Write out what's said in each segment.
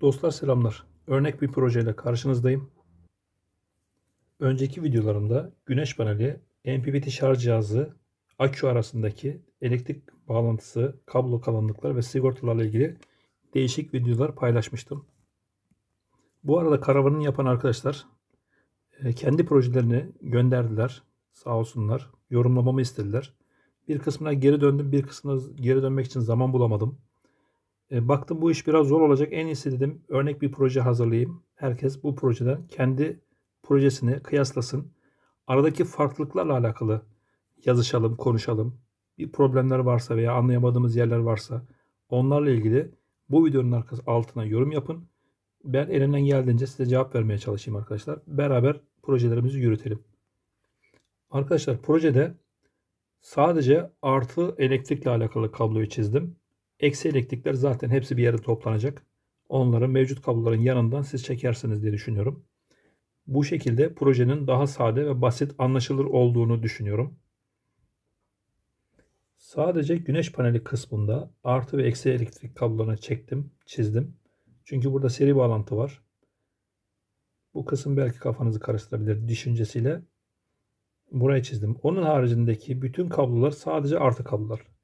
Dostlar selamlar. Örnek bir projeyle karşınızdayım. Önceki videolarımda güneş paneli, MPPT şarj cihazı, akü arasındaki elektrik bağlantısı, kablo kalınlıklar ve sigortalarla ilgili değişik videolar paylaşmıştım. Bu arada karavanını yapan arkadaşlar e, kendi projelerini gönderdiler. Sağ olsunlar. Yorumlamamı istediler. Bir kısmına geri döndüm, bir kısmına geri dönmek için zaman bulamadım. E, baktım bu iş biraz zor olacak. En iyisi dedim örnek bir proje hazırlayayım. Herkes bu projeden kendi projesini kıyaslasın. Aradaki farklılıklarla alakalı yazışalım, konuşalım. Bir problemler varsa veya anlayamadığımız yerler varsa onlarla ilgili bu videonun arkası altına yorum yapın. Ben elimden geldiğince size cevap vermeye çalışayım arkadaşlar. Beraber projelerimizi yürütelim. Arkadaşlar projede sadece artı elektrikle alakalı kabloyu çizdim. Eksi elektrikler zaten hepsi bir yere toplanacak. Onları mevcut kabloların yanından siz çekersiniz diye düşünüyorum. Bu şekilde projenin daha sade ve basit anlaşılır olduğunu düşünüyorum. Sadece güneş paneli kısmında artı ve eksi elektrik kablolarını çektim, çizdim. Çünkü burada seri bağlantı var. Bu kısım belki kafanızı karıştırabilir düşüncesiyle. Buraya çizdim. Onun haricindeki bütün kablolar sadece artı kablolar.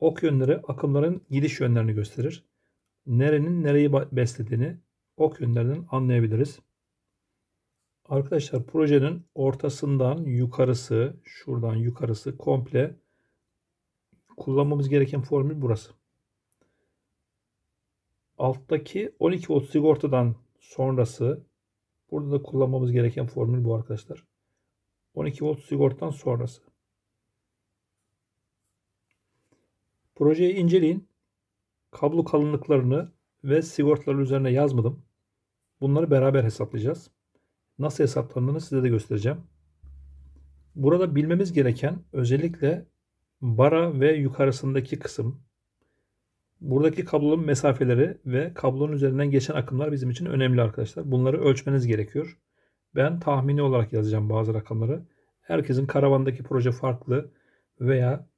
Ok yönleri akımların gidiş yönlerini gösterir. Nerenin nereyi beslediğini ok yönlerinden anlayabiliriz. Arkadaşlar projenin ortasından yukarısı, şuradan yukarısı komple kullanmamız gereken formül burası. Alttaki 12 volt sigortadan sonrası burada da kullanmamız gereken formül bu arkadaşlar. 12 volt sigortadan sonrası. Projeyi inceleyin. Kablo kalınlıklarını ve sigortalar üzerine yazmadım. Bunları beraber hesaplayacağız. Nasıl hesaplandığını size de göstereceğim. Burada bilmemiz gereken özellikle bara ve yukarısındaki kısım. Buradaki kablonun mesafeleri ve kablonun üzerinden geçen akımlar bizim için önemli arkadaşlar. Bunları ölçmeniz gerekiyor. Ben tahmini olarak yazacağım bazı rakamları. Herkesin karavandaki proje farklı veya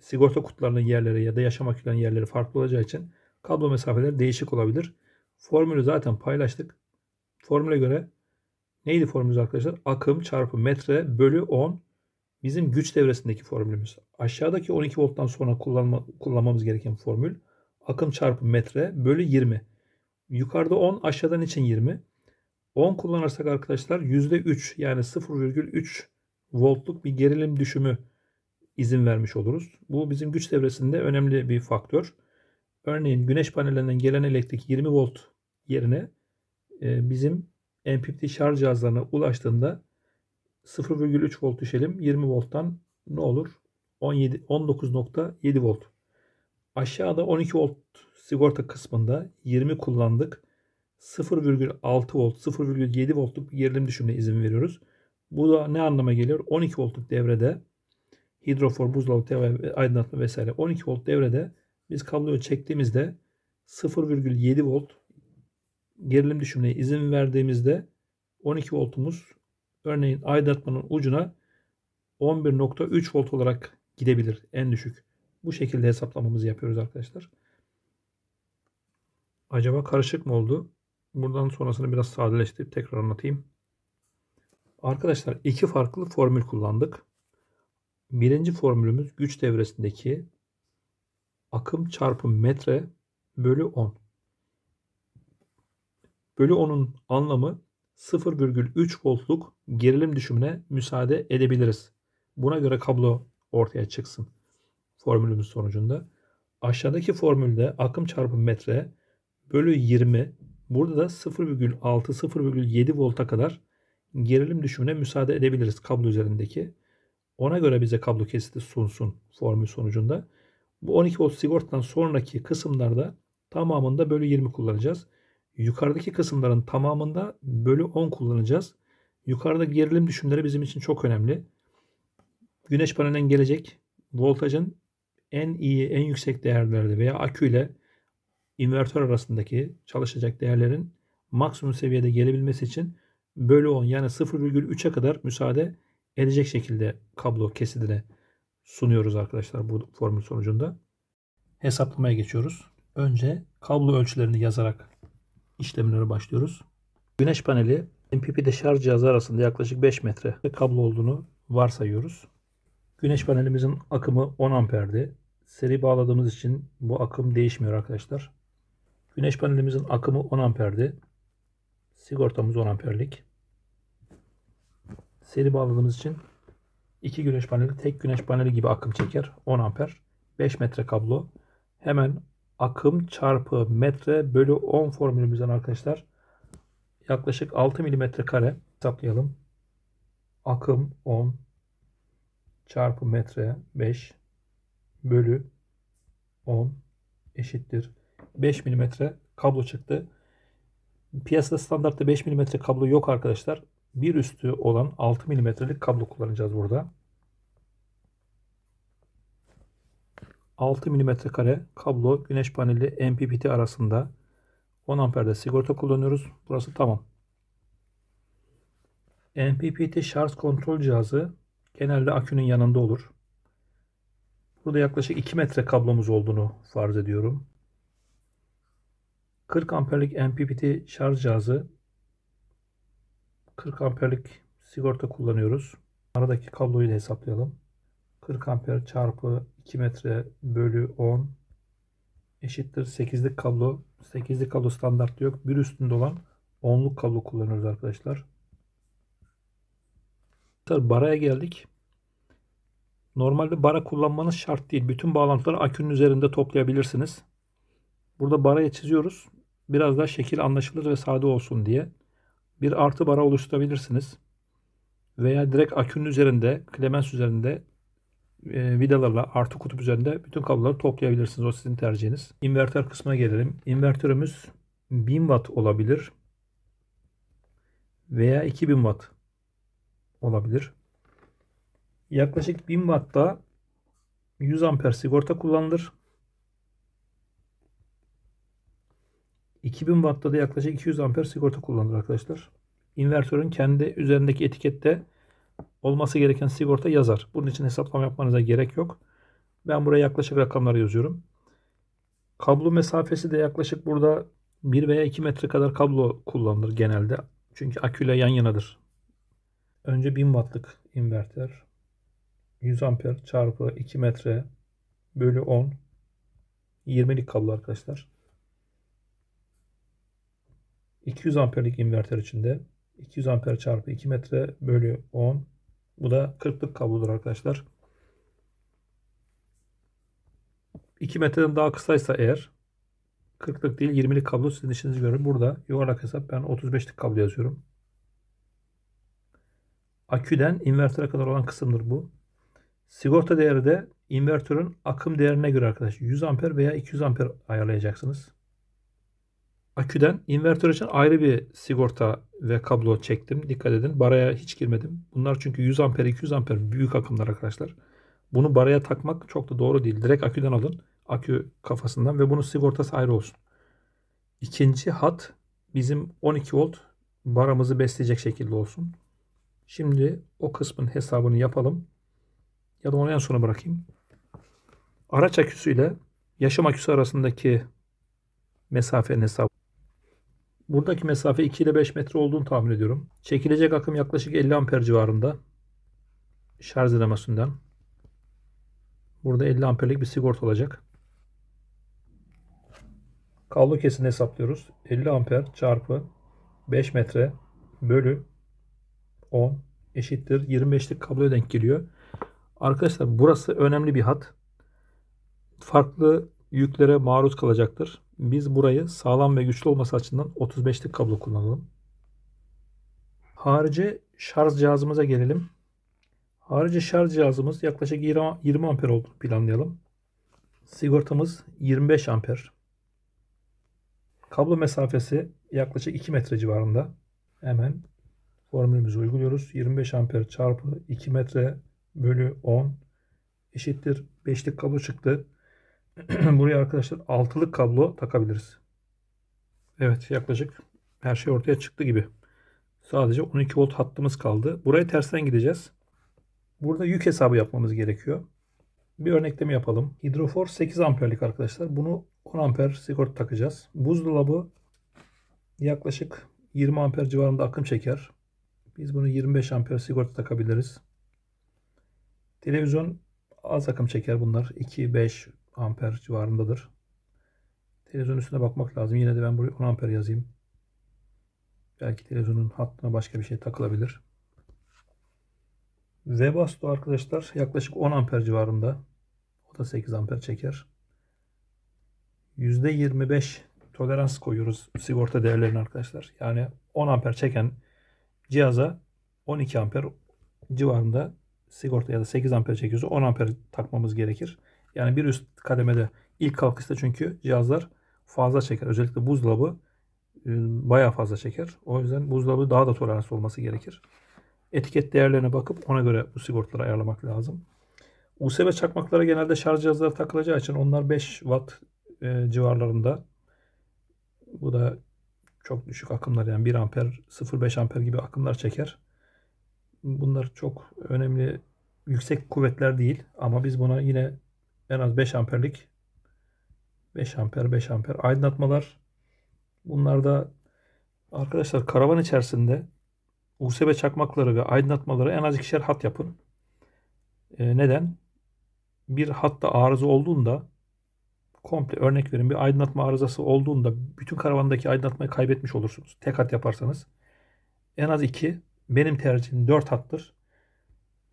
sigorta kutularının yerleri ya da yaşam akülerinin yerleri farklı olacağı için kablo mesafeleri değişik olabilir. Formülü zaten paylaştık. Formüle göre neydi formülümüz arkadaşlar? Akım çarpı metre bölü 10 bizim güç devresindeki formülümüz. Aşağıdaki 12 volttan sonra kullanma, kullanmamız gereken formül akım çarpı metre bölü 20. Yukarıda 10 aşağıdan için 20. 10 kullanırsak arkadaşlar %3 yani 0,3 voltluk bir gerilim düşümü izin vermiş oluruz. Bu bizim güç devresinde önemli bir faktör. Örneğin güneş panellerinden gelen elektrik 20 volt yerine e, bizim MPPT şarj cihazlarına ulaştığında 0,3 volt düşelim. 20 volttan ne olur? 17 19.7 volt. Aşağıda 12 volt sigorta kısmında 20 kullandık. 0,6 volt, 0,7 voltluk bir gerilim düşümüne izin veriyoruz. Bu da ne anlama geliyor? 12 voltluk devrede hidrofor, buzdolabı, TV, aydınlatma vesaire 12 volt devrede biz kabloyu çektiğimizde 0,7 volt gerilim düşümüne izin verdiğimizde 12 voltumuz örneğin aydınlatmanın ucuna 11.3 volt olarak gidebilir en düşük. Bu şekilde hesaplamamızı yapıyoruz arkadaşlar. Acaba karışık mı oldu? Buradan sonrasını biraz sadeleştirip tekrar anlatayım. Arkadaşlar iki farklı formül kullandık. Birinci formülümüz güç devresindeki akım çarpı metre bölü 10. Bölü 10'un anlamı 0,3 voltluk gerilim düşümüne müsaade edebiliriz. Buna göre kablo ortaya çıksın formülümüz sonucunda. Aşağıdaki formülde akım çarpı metre bölü 20 burada da 0,6-0,7 volta kadar gerilim düşümüne müsaade edebiliriz kablo üzerindeki. Ona göre bize kablo kesiti sunsun formül sonucunda. Bu 12 volt sigortadan sonraki kısımlarda tamamında bölü 20 kullanacağız. Yukarıdaki kısımların tamamında bölü 10 kullanacağız. Yukarıda gerilim düşümleri bizim için çok önemli. Güneş panelinden gelecek voltajın en iyi, en yüksek değerlerde veya akü ile invertör arasındaki çalışacak değerlerin maksimum seviyede gelebilmesi için bölü 10 yani 0,3'e kadar müsaade edecek şekilde kablo kesidine sunuyoruz arkadaşlar bu formül sonucunda. Hesaplamaya geçiyoruz. Önce kablo ölçülerini yazarak işlemlere başlıyoruz. Güneş paneli MPPT şarj cihazı arasında yaklaşık 5 metre kablo olduğunu varsayıyoruz. Güneş panelimizin akımı 10 amperdi. Seri bağladığımız için bu akım değişmiyor arkadaşlar. Güneş panelimizin akımı 10 amperdi. Sigortamız 10 amperlik. Seri bağladığımız için iki güneş paneli tek güneş paneli gibi akım çeker. 10 amper. 5 metre kablo. Hemen akım çarpı metre bölü 10 formülümüzden arkadaşlar yaklaşık 6 milimetre kare hesaplayalım. Akım 10 çarpı metre 5 bölü 10 eşittir. 5 milimetre kablo çıktı. Piyasada standartta 5 milimetre kablo yok arkadaşlar. Bir üstü olan 6 milimetrelik kablo kullanacağız burada. 6 milimetre kare kablo güneş paneli MPPT arasında 10 amperde sigorta kullanıyoruz. Burası tamam. MPPT şarj kontrol cihazı genelde akünün yanında olur. Burada yaklaşık 2 metre kablomuz olduğunu farz ediyorum. 40 amperlik MPPT şarj cihazı 40 amperlik sigorta kullanıyoruz. Aradaki kabloyu da hesaplayalım. 40 amper çarpı 2 metre bölü 10 eşittir 8'lik kablo. 8'lik kablo standart yok. Bir üstünde olan 10'luk kablo kullanıyoruz arkadaşlar. Baraya geldik. Normalde bara kullanmanız şart değil. Bütün bağlantıları akünün üzerinde toplayabilirsiniz. Burada baraya çiziyoruz. Biraz daha şekil anlaşılır ve sade olsun diye. Bir artı bara oluşturabilirsiniz. Veya direkt akünün üzerinde, klemens üzerinde e, vidalarla artı kutup üzerinde bütün kabloları toplayabilirsiniz. O sizin tercihiniz. İnverter kısmına gelelim. İnvertörümüz 1000 watt olabilir. Veya 2000 watt olabilir. Yaklaşık 1000 wattta 100 amper sigorta kullanılır. 2000 wattta da yaklaşık 200 amper sigorta kullanılır arkadaşlar. İnvertörün kendi üzerindeki etikette olması gereken sigorta yazar. Bunun için hesaplama yapmanıza gerek yok. Ben buraya yaklaşık rakamları yazıyorum. Kablo mesafesi de yaklaşık burada 1 veya 2 metre kadar kablo kullanılır genelde. Çünkü aküyle yan yanadır. Önce 1000 wattlık inverter 100 amper çarpı 2 metre bölü 10 20'lik kablo arkadaşlar. 200 amperlik inverter içinde 200 amper çarpı 2 metre bölü 10 bu da 40'lık kablodur arkadaşlar. 2 metreden daha kısaysa eğer 40'lık değil 20'lik kablo sizin işinizi görür. Burada yuvarlak hesap ben 35'lik kablo yazıyorum. Aküden invertere kadar olan kısımdır bu. Sigorta değeri de invertörün akım değerine göre arkadaşlar 100 amper veya 200 amper ayarlayacaksınız. Aküden invertör için ayrı bir sigorta ve kablo çektim. Dikkat edin. Baraya hiç girmedim. Bunlar çünkü 100 amper 200 amper büyük akımlar arkadaşlar. Bunu baraya takmak çok da doğru değil. Direkt aküden alın. Akü kafasından ve bunun sigortası ayrı olsun. İkinci hat bizim 12 volt baramızı besleyecek şekilde olsun. Şimdi o kısmın hesabını yapalım. Ya da onu en sona bırakayım. Araç aküsü ile yaşam aküsü arasındaki mesafenin hesabı. Buradaki mesafe 2 ile 5 metre olduğunu tahmin ediyorum. Çekilecek akım yaklaşık 50 amper civarında. Şarj edemesinden. Burada 50 amperlik bir sigorta olacak. Kablo kesini hesaplıyoruz. 50 amper çarpı 5 metre bölü 10 eşittir 25'lik kabloya denk geliyor. Arkadaşlar burası önemli bir hat. Farklı yüklere maruz kalacaktır. Biz burayı sağlam ve güçlü olması açısından 35'lik kablo kullanalım. Harici şarj cihazımıza gelelim. Harici şarj cihazımız yaklaşık 20 amper olduğunu planlayalım. Sigortamız 25 amper. Kablo mesafesi yaklaşık 2 metre civarında. Hemen formülümüzü uyguluyoruz. 25 amper çarpı 2 metre bölü 10 eşittir 5'lik kablo çıktı. Buraya arkadaşlar 6'lık kablo takabiliriz. Evet yaklaşık her şey ortaya çıktı gibi. Sadece 12 volt hattımız kaldı. Buraya tersten gideceğiz. Burada yük hesabı yapmamız gerekiyor. Bir örnekleme yapalım. Hidrofor 8 amperlik arkadaşlar. Bunu 10 amper sigorta takacağız. Buzdolabı yaklaşık 20 amper civarında akım çeker. Biz bunu 25 amper sigorta takabiliriz. Televizyon az akım çeker bunlar. 2-5 amper civarındadır. Televizyon üstüne bakmak lazım. Yine de ben buraya 10 amper yazayım. Belki televizyonun hattına başka bir şey takılabilir. Webasto arkadaşlar yaklaşık 10 amper civarında. O da 8 amper çeker. %25 tolerans koyuyoruz sigorta değerlerine arkadaşlar. Yani 10 amper çeken cihaza 12 amper civarında sigorta ya da 8 amper çekiyorsa 10 amper takmamız gerekir. Yani bir üst kademede ilk kalkışta çünkü cihazlar fazla çeker. Özellikle buzdolabı e, bayağı fazla çeker. O yüzden buzdolabı daha da tolerans olması gerekir. Etiket değerlerine bakıp ona göre bu sigortaları ayarlamak lazım. USB çakmaklara genelde şarj cihazları takılacağı için onlar 5 watt e, civarlarında. Bu da çok düşük akımlar yani 1 amper 0.5 amper gibi akımlar çeker. Bunlar çok önemli yüksek kuvvetler değil ama biz buna yine en az 5 amperlik 5 amper 5 amper aydınlatmalar bunlar da arkadaşlar karavan içerisinde USB çakmakları ve aydınlatmaları en az ikişer hat yapın. E, neden? Bir hatta arıza olduğunda komple örnek verin bir aydınlatma arızası olduğunda bütün karavandaki aydınlatmayı kaybetmiş olursunuz. Tek hat yaparsanız. En az iki. Benim tercihim dört hattır.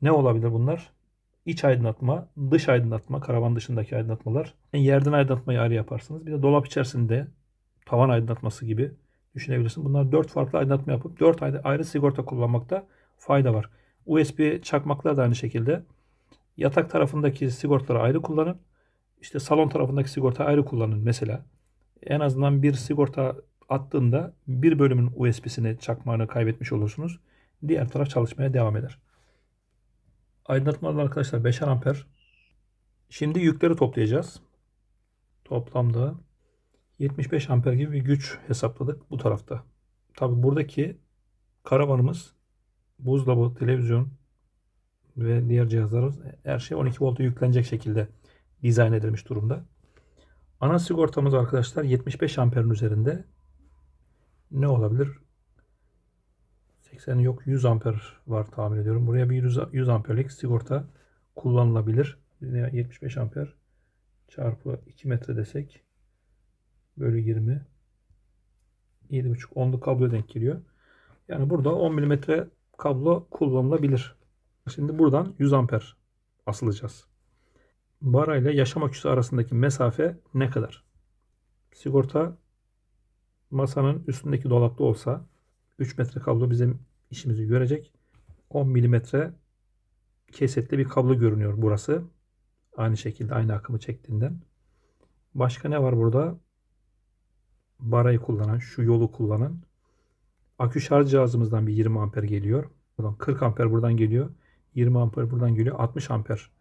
Ne olabilir bunlar? İç aydınlatma, dış aydınlatma, karavan dışındaki aydınlatmalar. Yerden aydınlatmayı ayrı yaparsınız. Bir de dolap içerisinde tavan aydınlatması gibi düşünebilirsin. Bunlar dört farklı aydınlatma yapıp dört ayrı, ayrı sigorta kullanmakta fayda var. USB çakmaklar da aynı şekilde. Yatak tarafındaki sigortaları ayrı kullanın. İşte salon tarafındaki sigorta ayrı kullanın mesela. En azından bir sigorta attığında bir bölümün USB'sini çakmağını kaybetmiş olursunuz. Diğer taraf çalışmaya devam eder. Aydınlatmalar arkadaşlar 5'er amper. Şimdi yükleri toplayacağız. Toplamda 75 amper gibi bir güç hesapladık bu tarafta. Tabi buradaki karavanımız buzdolabı, televizyon ve diğer cihazlarımız her şey 12 volta yüklenecek şekilde dizayn edilmiş durumda. Ana sigortamız arkadaşlar 75 amperin üzerinde ne olabilir? 80 yok 100 amper var tahmin ediyorum. Buraya bir 100, 100 amperlik sigorta kullanılabilir. 75 amper çarpı 2 metre desek bölü 20 7.5 onluk kablo denk geliyor. Yani burada 10 mm kablo kullanılabilir. Şimdi buradan 100 amper asılacağız bara ile yaşam aküsü arasındaki mesafe ne kadar? Sigorta masanın üstündeki dolapta olsa 3 metre kablo bizim işimizi görecek. 10 milimetre kesetli bir kablo görünüyor burası. Aynı şekilde aynı akımı çektiğinden. Başka ne var burada? Barayı kullanan, şu yolu kullanan. Akü şarj cihazımızdan bir 20 amper geliyor. Buradan 40 amper buradan geliyor. 20 amper buradan geliyor. 60 amper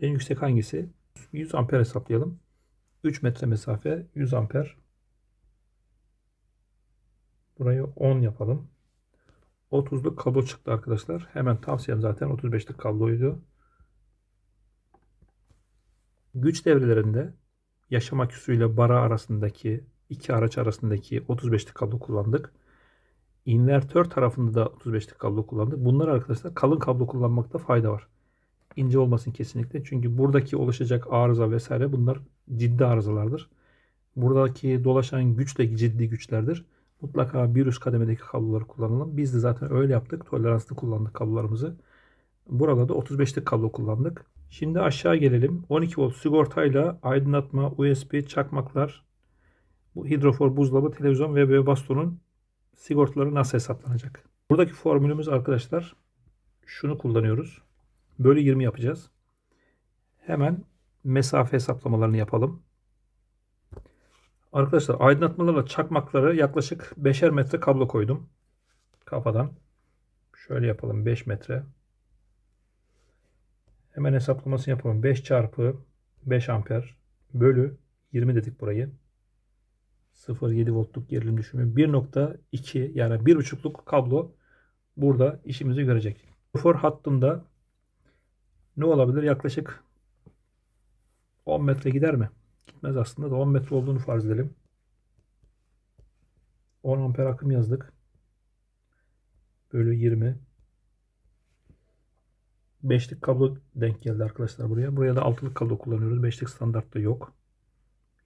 en yüksek hangisi? 100 amper hesaplayalım. 3 metre mesafe 100 amper. Burayı 10 yapalım. 30'luk kablo çıktı arkadaşlar. Hemen tavsiyem zaten 35'lik kabloydu. Güç devrelerinde yaşam aküsüyle bara arasındaki iki araç arasındaki 35'lik kablo kullandık. İnvertör tarafında da 35'lik kablo kullandık. Bunlar arkadaşlar kalın kablo kullanmakta fayda var ince olmasın kesinlikle. Çünkü buradaki oluşacak arıza vesaire bunlar ciddi arızalardır. Buradaki dolaşan güç de ciddi güçlerdir. Mutlaka bir üst kademedeki kabloları kullanalım. Biz de zaten öyle yaptık. Toleranslı kullandık kablolarımızı. Burada da 35'lik kablo kullandık. Şimdi aşağı gelelim. 12 volt sigortayla aydınlatma, USB, çakmaklar, bu hidrofor, buzdolabı, televizyon ve bebe bastonun sigortaları nasıl hesaplanacak? Buradaki formülümüz arkadaşlar şunu kullanıyoruz. Bölü 20 yapacağız. Hemen mesafe hesaplamalarını yapalım. Arkadaşlar aydınlatmalarla çakmakları yaklaşık 5'er metre kablo koydum. Kafadan. Şöyle yapalım 5 metre. Hemen hesaplamasını yapalım. 5 çarpı 5 amper bölü 20 dedik burayı. 0.7 voltluk gerilim düşümü 1.2 yani 1.5'luk kablo burada işimizi görecek. For hattında ne olabilir? Yaklaşık 10 metre gider mi? Gitmez aslında da 10 metre olduğunu farz edelim. 10 amper akım yazdık. Bölü 20. Beşlik kablo denk geldi arkadaşlar buraya. Buraya da altılık kablo kullanıyoruz. Beşlik standartta yok.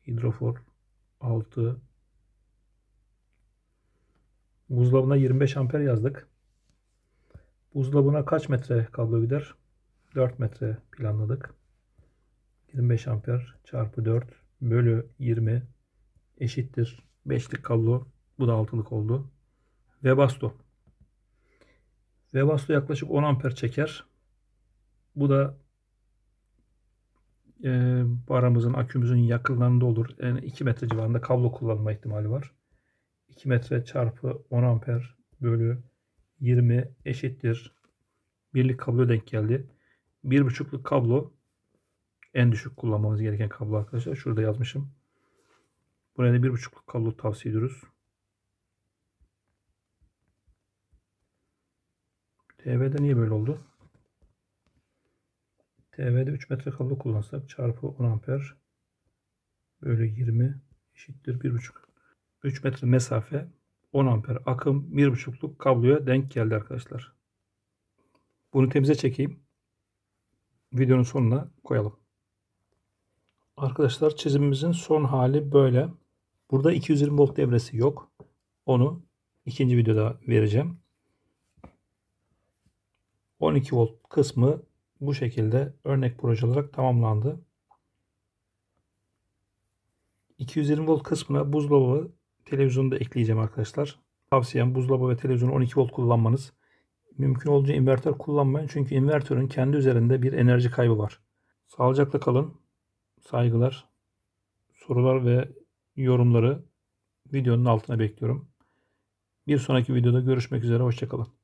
Hidrofor 6 Buzdolabına 25 amper yazdık. Buzdolabına kaç metre kablo gider? 4 metre planladık. 25 amper çarpı 4 bölü 20 eşittir. 5'lik kablo. Bu da 6'lık oldu. Webasto. Webasto yaklaşık 10 amper çeker. Bu da e, baramızın, akümüzün yakınlarında olur. Yani 2 metre civarında kablo kullanma ihtimali var. 2 metre çarpı 10 amper bölü 20 eşittir. Birlik kablo denk geldi. 1.5'luk kablo en düşük kullanmamız gereken kablo arkadaşlar. Şurada yazmışım. Buraya da 1.5'luk kablo tavsiye ediyoruz. TV'de niye böyle oldu? TV'de 3 metre kablo kullansak çarpı 10 amper bölü 20 eşittir 1.5. 3 metre mesafe 10 amper akım 1.5'luk kabloya denk geldi arkadaşlar. Bunu temize çekeyim. Videonun sonuna koyalım. Arkadaşlar çizimimizin son hali böyle. Burada 220 volt devresi yok. Onu ikinci videoda vereceğim. 12 volt kısmı bu şekilde örnek proje olarak tamamlandı. 220 volt kısmına buzdolabı televizyonu da ekleyeceğim arkadaşlar. Tavsiyem buzdolabı ve televizyonu 12 volt kullanmanız. Mümkün olduğunca invertör kullanmayın. Çünkü invertörün kendi üzerinde bir enerji kaybı var. Sağlıcakla kalın. Saygılar. Sorular ve yorumları videonun altına bekliyorum. Bir sonraki videoda görüşmek üzere. Hoşçakalın.